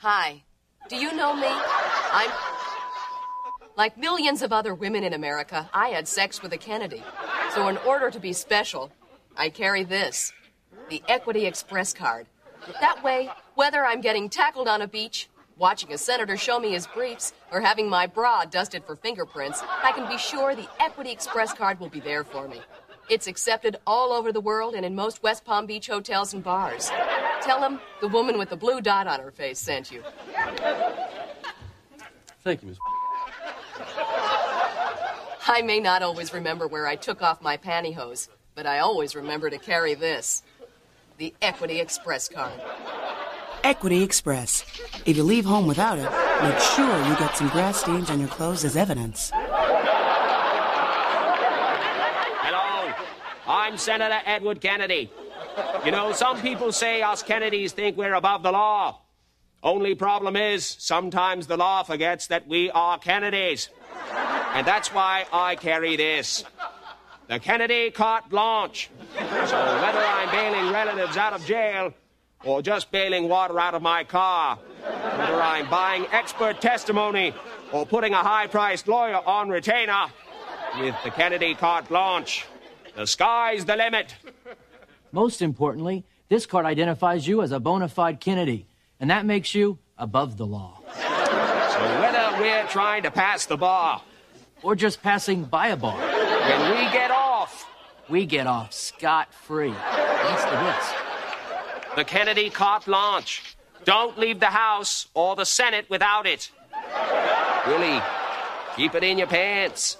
Hi. Do you know me? I'm. Like millions of other women in America, I had sex with a Kennedy. So, in order to be special, I carry this the Equity Express card. That way, whether I'm getting tackled on a beach, watching a senator show me his briefs, or having my bra dusted for fingerprints, I can be sure the Equity Express card will be there for me. It's accepted all over the world and in most West Palm Beach hotels and bars. Tell him the woman with the blue dot on her face sent you. Thank you, Miss. I may not always remember where I took off my pantyhose, but I always remember to carry this the Equity Express card. Equity Express. If you leave home without it, make sure you get some grass stains on your clothes as evidence. Hello, I'm Senator Edward Kennedy. You know, some people say us Kennedys think we're above the law. Only problem is, sometimes the law forgets that we are Kennedys. And that's why I carry this the Kennedy carte blanche. So whether I'm bailing relatives out of jail or just bailing water out of my car, whether I'm buying expert testimony or putting a high priced lawyer on retainer, with the Kennedy carte blanche, the sky's the limit. Most importantly, this card identifies you as a bona fide Kennedy, and that makes you above the law. So whether we're trying to pass the bar or just passing by a bar, when we get off, we get off scot free. Thanks to this. The Kennedy carte blanche. Don't leave the House or the Senate without it. Willie, keep it in your pants.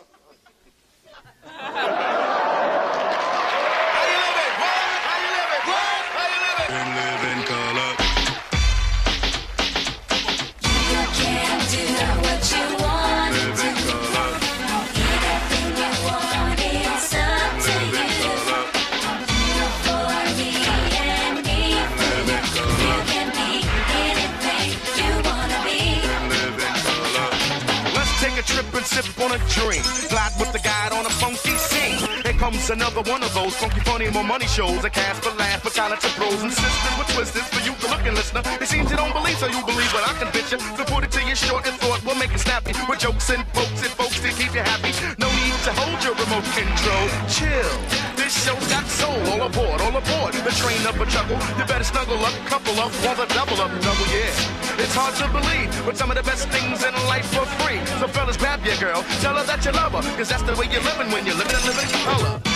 Comes another one of those funky, funny, more money shows. A cast for laugh, for talented pros and sisters with twisters for you, the looking listener. It seems you don't believe, so you believe, but I convince you. So put it to you short and thought, we'll make it snappy. With jokes and pokes and folks to keep you happy. No need to hold your remote control. Chill. This show's got soul. All aboard, all aboard. The train up a chuckle. You better snuggle up, couple up, while the double up, double, yeah. It's hard to believe, but some of the best things in life for free. So fellas, grab your girl. Tell her that you love her. Cause that's the way you're living when you're living in living color.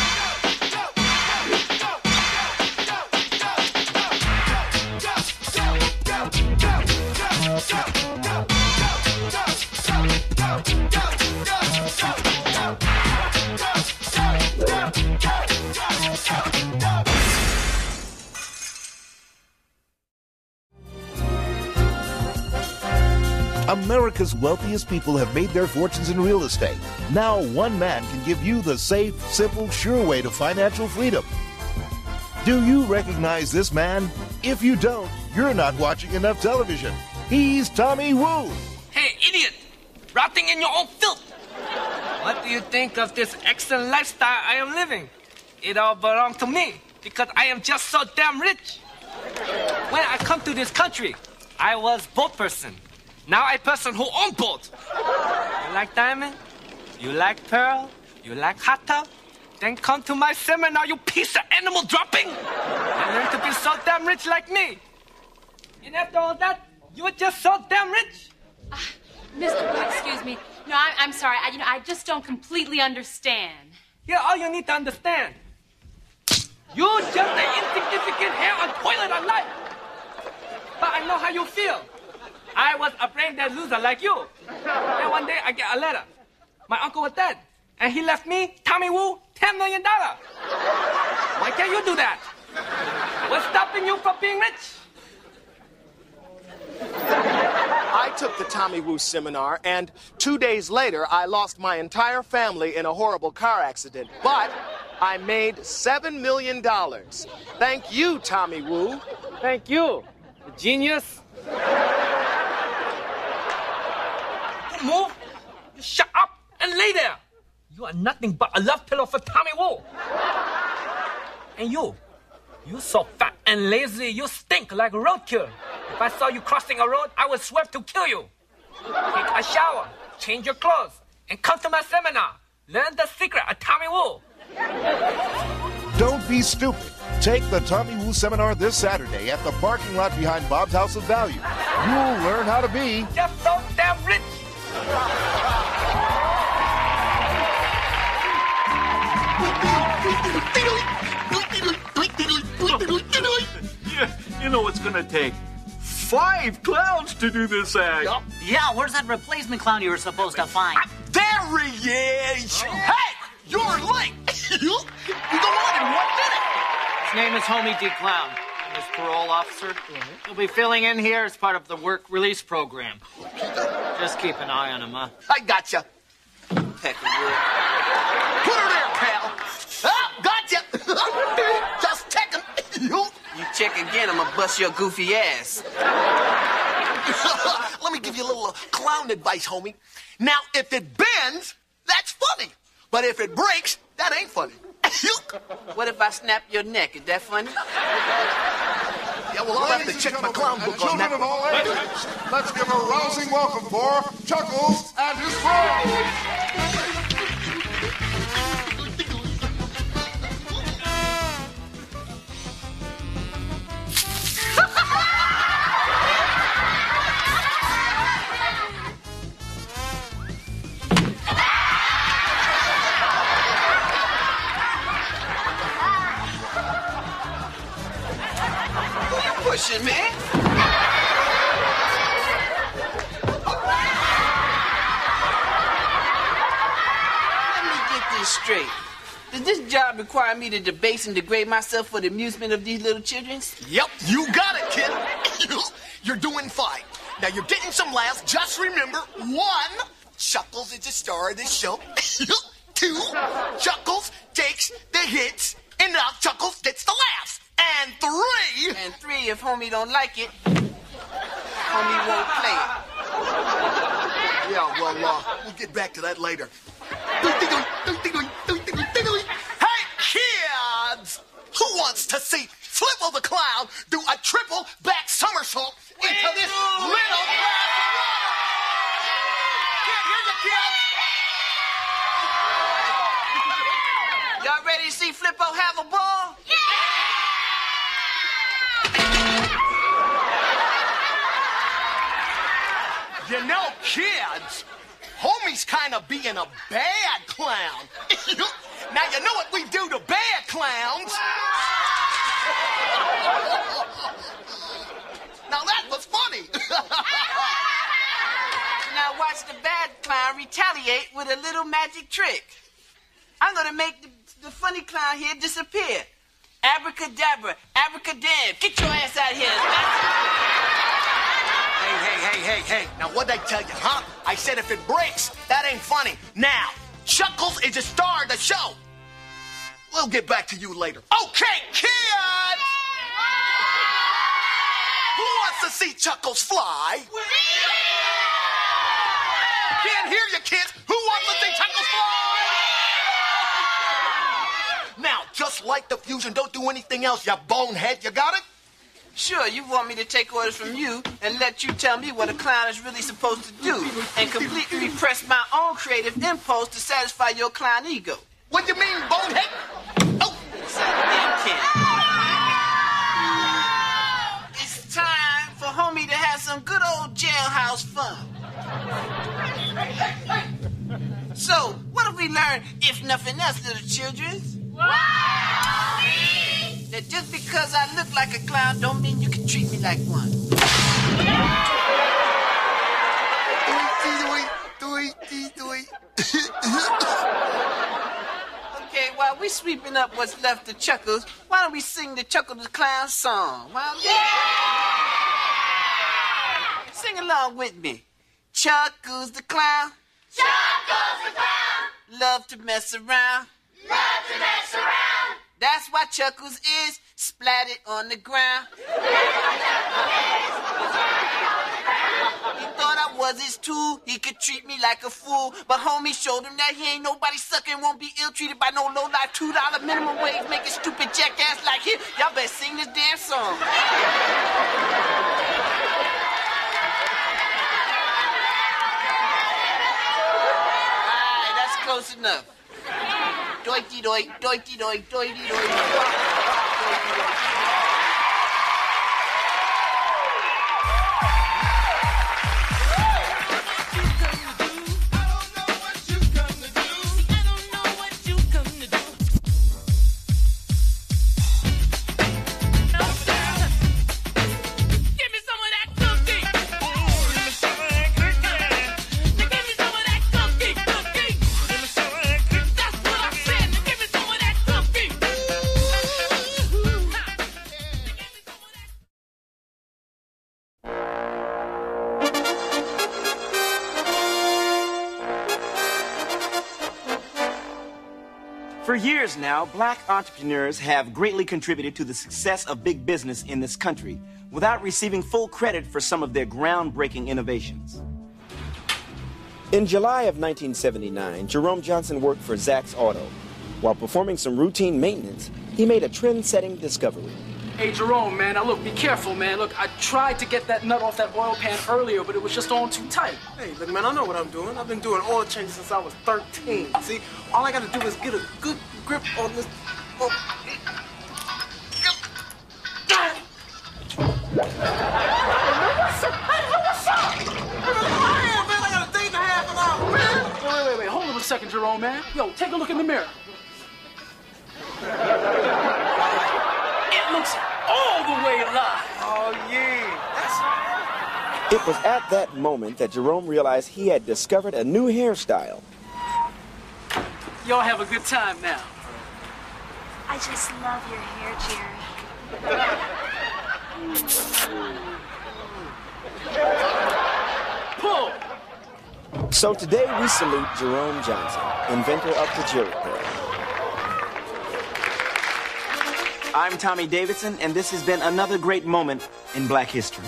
America's wealthiest people have made their fortunes in real estate. Now, one man can give you the safe, simple, sure way to financial freedom. Do you recognize this man? If you don't, you're not watching enough television. He's Tommy Woo. Hey, idiot! Rotting in your own filth! What do you think of this excellent lifestyle I am living? It all belongs to me because I am just so damn rich. When I come to this country, I was boat person. Now a person who own boat. You like diamond? You like pearl? You like hot tub? Then come to my seminar, you piece of animal dropping, and learn to be so damn rich like me. And after all that, you were just so damn rich. Uh, Mr. excuse me. No, I, I'm sorry. I, you know, I just don't completely understand. Yeah, all you need to understand. You just an insignificant hair on toilet on life. But I know how you feel. I was a brain dead loser like you. And one day I get a letter. My uncle was dead. And he left me, Tommy Woo, $10 million. Why can't you do that? What's stopping you from being rich? I took the Tommy Woo seminar, and two days later, I lost my entire family in a horrible car accident. But I made $7 million. Thank you, Tommy Woo. Thank you, genius. Move, you shut up and lay there. You are nothing but a love pillow for Tommy Woo. And you, you so fat and lazy, you stink like roadkill. If I saw you crossing a road, I would swear to kill you. Take a shower, change your clothes, and come to my seminar. Learn the secret of Tommy Woo. Don't be stupid. Take the Tommy Woo seminar this Saturday at the parking lot behind Bob's House of Value. You'll learn how to be just so damn rich. you know it's gonna take five clowns to do this act. Yep. Yeah, where's that replacement clown you were supposed to find? There he is! Oh. Hey! You're late! you go on in one minute! His name is Homie D. Clown. I'm his parole officer. Mm-hmm. He'll be filling in here as part of the work release program. Just keep an eye on him, huh? I gotcha. Heck Put her there, pal. Ah, gotcha. Just check him. you check again, I'm gonna bust your goofy ass. Let me give you a little uh, clown advice, homie. Now, if it bends, that's funny. But if it breaks, that ain't funny. what if I snap your neck? Is that funny? Yeah, well, I'll have to check my clown book on that. Of all ages, let's give a rousing welcome for Chuckles and his friends. Me to debase and degrade myself for the amusement of these little children? Yep, you got it, kid. you're doing fine. Now you're getting some laughs. Just remember, one, Chuckles is the star of this show. Two, Chuckles takes the hits, and now Chuckles gets the laughs. And three. And three, if homie don't like it, homie won't play it. Yeah, well, uh, we'll get back to that later. To see Flippo the Clown do a triple back somersault into this little glass of water? Can't hear you, kids! Y'all ready to see Flippo have a ball? Yeah! You know, kids, homie's kind of being a bad clown. now, you know what we do to bad clowns? Now, that was funny. now, watch the bad clown retaliate with a little magic trick. I'm going to make the, the funny clown here disappear. Abracadabra, abracadabra. Get your ass out here. Hey, hey, hey, hey, hey. Now, what'd I tell you, huh? I said if it breaks, that ain't funny. Now, Chuckles is the star of the show. We'll get back to you later. Okay, kids! Who wants to see Chuckles fly? Can't hear you, kids. Who wants to see Chuckles fly? Now, just like the fusion, don't do anything else, you bonehead. You got it? Sure, you want me to take orders from you and let you tell me what a clown is really supposed to do and completely repress my own creative impulse to satisfy your clown ego. What do you mean, bonehead? Oh! It's time for homie to have some good old jailhouse fun. So, what have we learned, if nothing else, little children? That just because I look like a clown don't mean you can treat me like one. okay, while we sweeping up what's left of Chuckles, why don't we sing the Chuckle the Clown song? Why yeah! Sing along with me. Chuckles the Clown. Chuckles the Clown. Love to mess around. Love to mess around. That's why Chuckles is splattered on the ground. He thought I was his tool. He could treat me like a fool. But homie showed him that he ain't nobody sucking, won't be ill treated by no low life. Two dollar minimum wage, making stupid jackass like him. Y'all better sing this damn song. That's close enough. Doity doity doit, doity doit. doity doit. For years now, black entrepreneurs have greatly contributed to the success of big business in this country without receiving full credit for some of their groundbreaking innovations. In July of 1979, Jerome Johnson worked for Zach's Auto. While performing some routine maintenance, he made a trend setting discovery. Hey, Jerome, man, now look, be careful, man. Look, I tried to get that nut off that oil pan earlier, but it was just on too tight. Hey, look, man, I know what I'm doing. I've been doing oil changes since I was 13. See, all I gotta do is get a good grip on this. Oh. I gotta think of half an hour, man. Wait, wait, wait, wait, hold on a second, Jerome, man. Yo, take a look in the mirror. It all the way alive. Oh, yeah. It was at that moment that Jerome realized he had discovered a new hairstyle. Y'all have a good time now. I just love your hair, Jerry. Pull! So today we salute Jerome Johnson, inventor of the Jerry curl. I'm Tommy Davidson, and this has been another great moment in black history.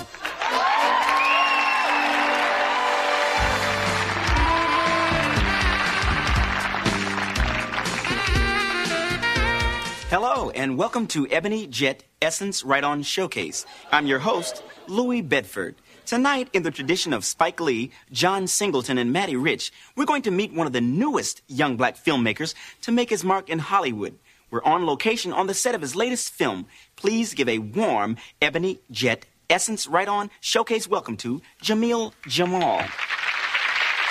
Hello, and welcome to Ebony Jet Essence Right On Showcase. I'm your host, Louis Bedford. Tonight, in the tradition of Spike Lee, John Singleton, and Matty Rich, we're going to meet one of the newest young black filmmakers to make his mark in Hollywood. We're on location on the set of his latest film. Please give a warm Ebony Jet Essence Right On Showcase welcome to Jamil Jamal.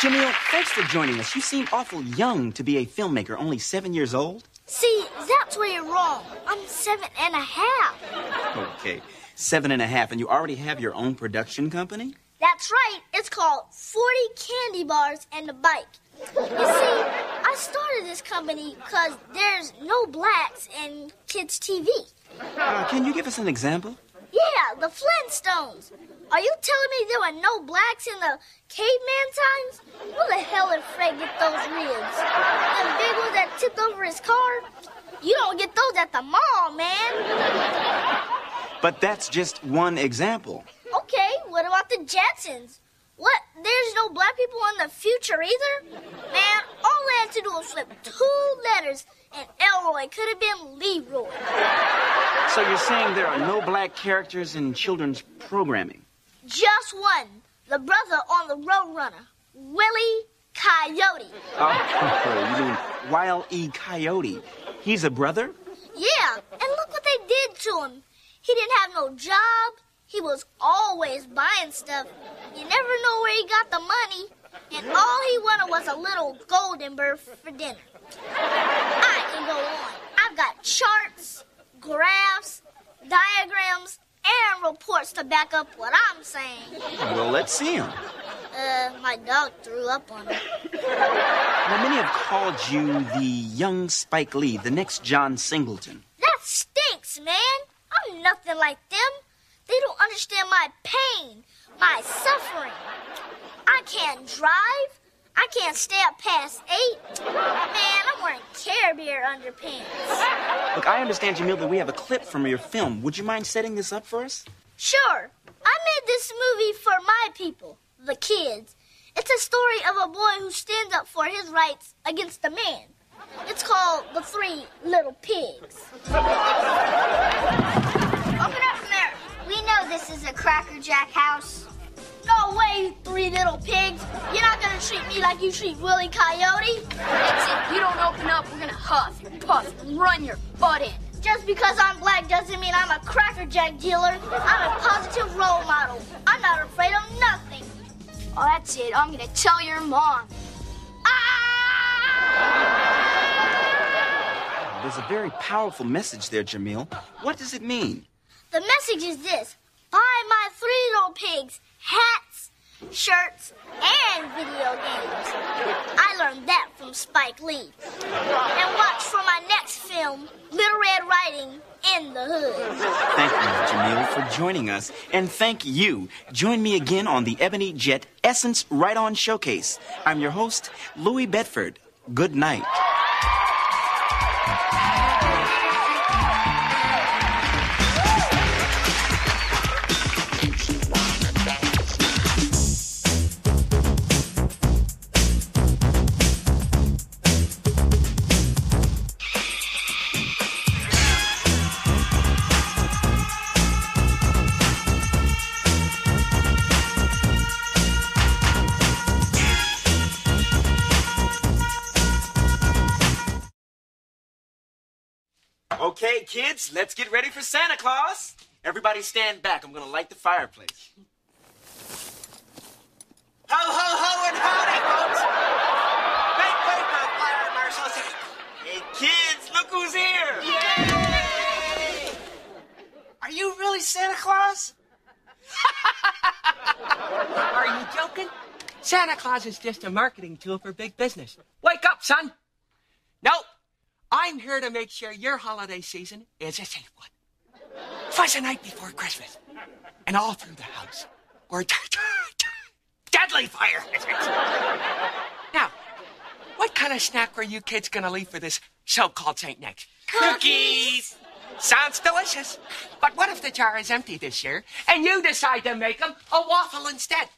Jamil, thanks for joining us. You seem awful young to be a filmmaker, only seven years old. See, that's where you're wrong. I'm seven and a half. Okay, seven and a half, and you already have your own production company? That's right. It's called 40 Candy Bars and a Bike. You see, I started this company because there's no blacks in kids' TV. Uh, can you give us an example? Yeah, the Flintstones. Are you telling me there were no blacks in the caveman times? Who the hell did Fred get those ribs? The big ones that tipped over his car? You don't get those at the mall, man. But that's just one example. What about the Jetsons? What? There's no black people in the future either? Man, all they had to do was flip two letters and Elroy could have been Leroy. So you're saying there are no black characters in children's programming? Just one. The brother on the Roadrunner. Willie Coyote. Oh, you mean Wile E. Coyote. He's a brother? Yeah, and look what they did to him. He didn't have no job. He was always buying stuff. You never know where he got the money. And all he wanted was a little golden bird for dinner. I can go on. I've got charts, graphs, diagrams, and reports to back up what I'm saying. Well, let's see him. Uh, my dog threw up on him. Now, many have called you the young Spike Lee, the next John Singleton. That stinks, man. I'm nothing like them. They don't understand my pain, my suffering. I can't drive. I can't stay up past eight. Man, I'm wearing Care Bear underpants. Look, I understand, Jamil, that we have a clip from your film. Would you mind setting this up for us? Sure. I made this movie for my people, the kids. It's a story of a boy who stands up for his rights against a man. It's called The Three Little Pigs. Open up, Mary. We know this is a Cracker Jack house. No way, three little pigs. You're not gonna treat me like you treat Willie Coyote. That's it. You don't open up, we're gonna huff and puff and run your butt in. Just because I'm black doesn't mean I'm a Cracker Jack dealer. I'm a positive role model. I'm not afraid of nothing. Oh, that's it. I'm gonna tell your mom. Ah! There's a very powerful message there, Jamil. What does it mean? The message is this Buy my three little pigs hats, shirts, and video games. I learned that from Spike Lee. And watch for my next film, Little Red Riding in the Hood. Thank you, Jamil, for joining us. And thank you. Join me again on the Ebony Jet Essence Right On Showcase. I'm your host, Louis Bedford. Good night. Okay, kids, let's get ready for Santa Claus. Everybody stand back. I'm going to light the fireplace. Ho, ho, ho, and howdy, folks. Wait, my fire marshals. Hey, kids, look who's here. Yay! Are you really Santa Claus? Are you joking? Santa Claus is just a marketing tool for big business. Wake up, son. Nope. I'm here to make sure your holiday season is a safe one. Twice a night before Christmas, and all through the house, we're deadly fire now, what kind of snack were you kids gonna leave for this so-called Saint Nick? Cookies. Sounds delicious. But what if the jar is empty this year and you decide to make them a waffle instead?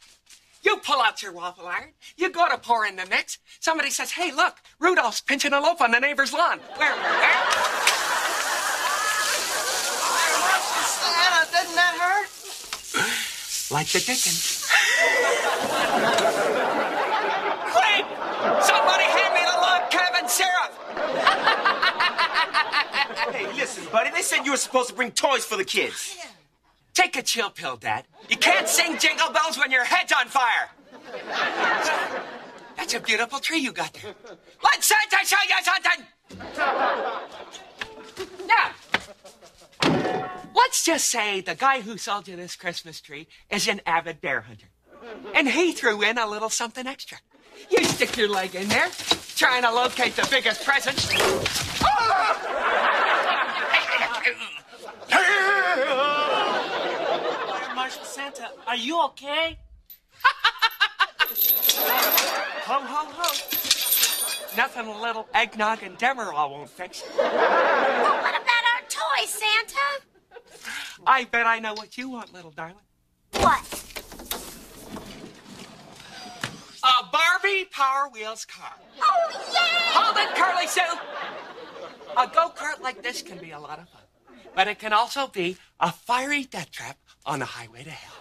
You pull out your waffle iron, you go to pour in the mix. Somebody says, hey, look, Rudolph's pinching a loaf on the neighbor's lawn. Where, where, where? Santa, doesn't that hurt? Like the Dickens. Quick! Somebody hand me the log cabin syrup! Hey, listen, buddy, they said you were supposed to bring toys for the kids. Take a chill pill, Dad. You can't sing jingle bells when your head's on fire. That's a beautiful tree you got there. Let Santa show you something! Now, let's just say the guy who sold you this Christmas tree is an avid bear hunter. And he threw in a little something extra. You stick your leg in there, trying to locate the biggest present. Fire ah Marshal Santa, are you okay? Ho, ho, ho. Nothing a little eggnog and Demerol won't fix. But What about our toy, Santa? I bet I know what you want, little darling. What? A Barbie Power Wheels car. Oh, yay! Hold it, Curly Sue! A go kart like this can be a lot of fun, but it can also be a fiery death trap on the highway to hell.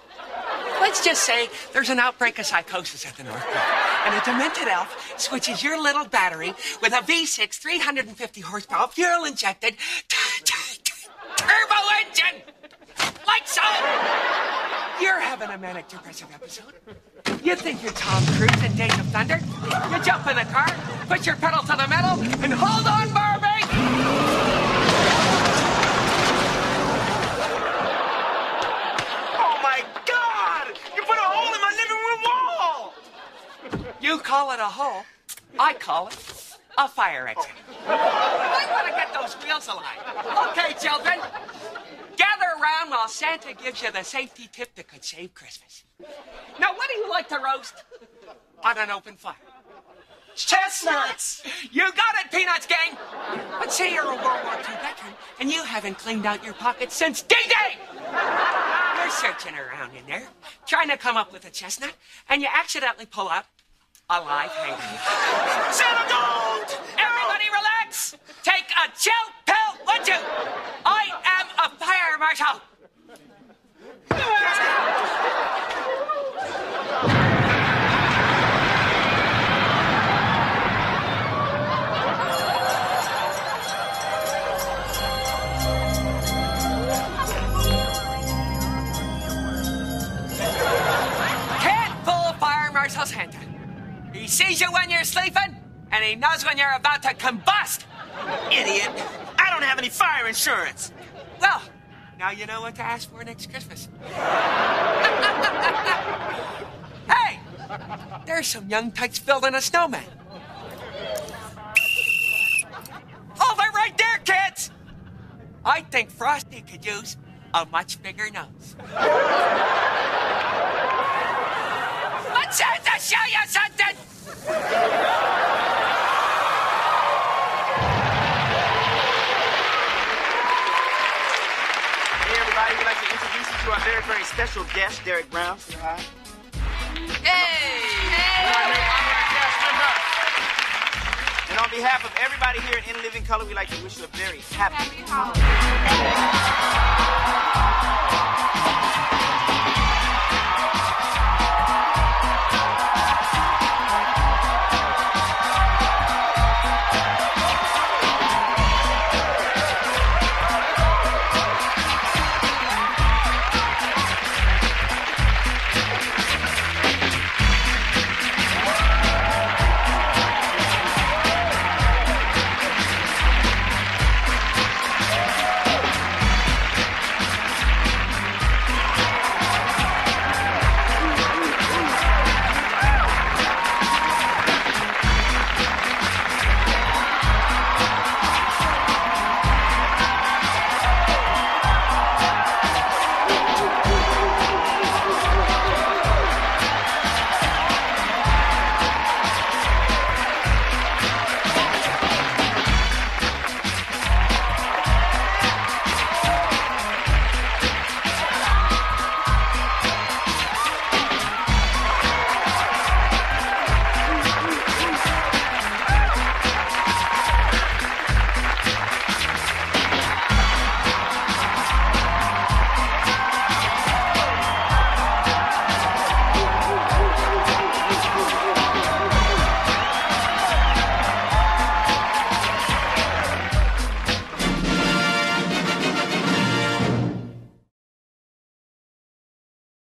Let's just say there's an outbreak of psychosis at the North Pole, and a demented elf switches your little battery with a V6 350 horsepower fuel injected turbo engine! Like so! You're having a manic depressive episode. You think you're Tom Cruise in Days of Thunder? You jump in the car, put your pedal to the metal, and hold on, Barbie! Oh my God! You put a hole in my living room wall! You call it a hole, I call it a fire exit. I want to get those wheels alive. Okay, children, gather around while Santa gives you the safety tip that could save Christmas. Now, what do you like to roast on an open fire? Chestnuts! You got it, Peanuts gang! Let's say you're a World War II veteran and you haven't cleaned out your pockets since D-Day! You're searching around in there, trying to come up with a chestnut, and you accidentally pull out a live hanger. Santa, don't! Everybody relax! Take a chill pill, would you? I am a fire marshal! He sees you when you're sleeping, and he knows when you're about to combust. Idiot. I don't have any fire insurance. Well, now you know what to ask for next Christmas. hey, there's some young tykes building a snowman. Oh, they're right there, kids. I think Frosty could use a much bigger nose. Let Santa show you something. Hey, everybody, we'd like to introduce you to our very, very special guest, Derek Brown. Say hi. And on behalf of everybody here at In Living Color, we'd like to wish you a very happy, Happy holidays.